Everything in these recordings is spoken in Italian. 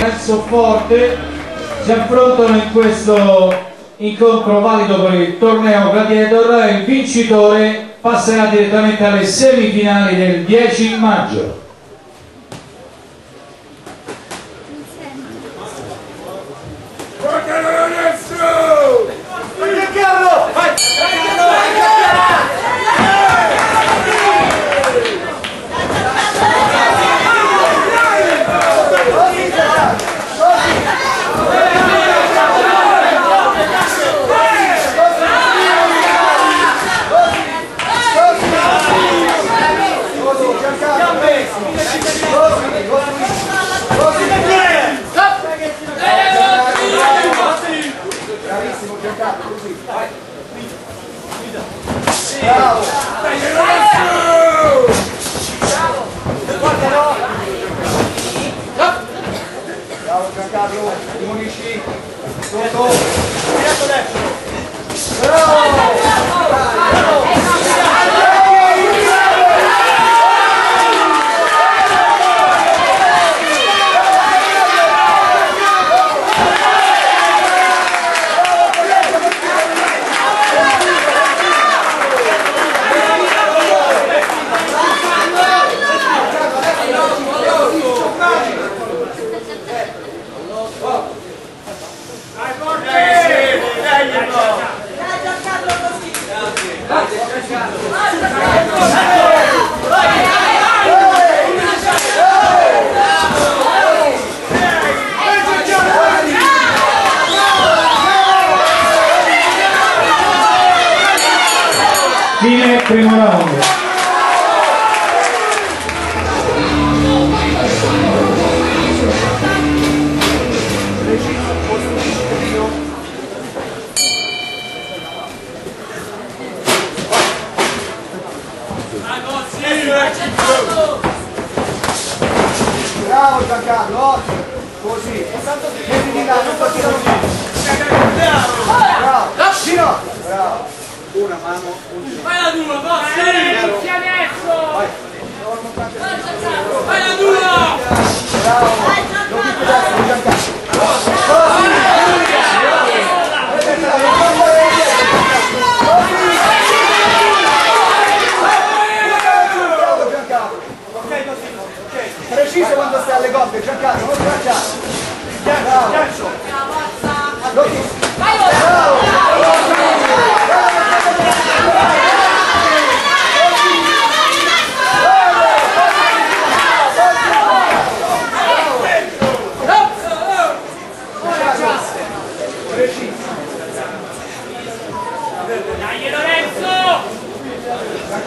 Terzo forte si affrontano in questo incontro valido per il torneo Gladiator e il vincitore passerà direttamente alle semifinali del 10 maggio. Bravo Giancarlo, Monici, sotto, tirato destro. Bravo! Fine primo round. Bravo Giancarlo, ottimo. Così. Metti di là, non partire Bravo. Giro. Bravo. Una mano, un giro. Vai la dura, forza! Inizia adesso! Vai. Vai la dura! Bravo. Non ti Giancarlo. Giancarlo. Ok, così. Ok. Preciso quando stai alle coppie, Giancarlo, non stracciare. Bravo. Lotti. Dai Lorenzo!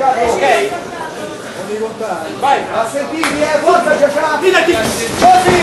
Ok. Non devi contare. Vai. A sentire, eh, forza Giancarlo. Così.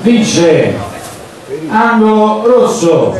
Vince. Angolo rosso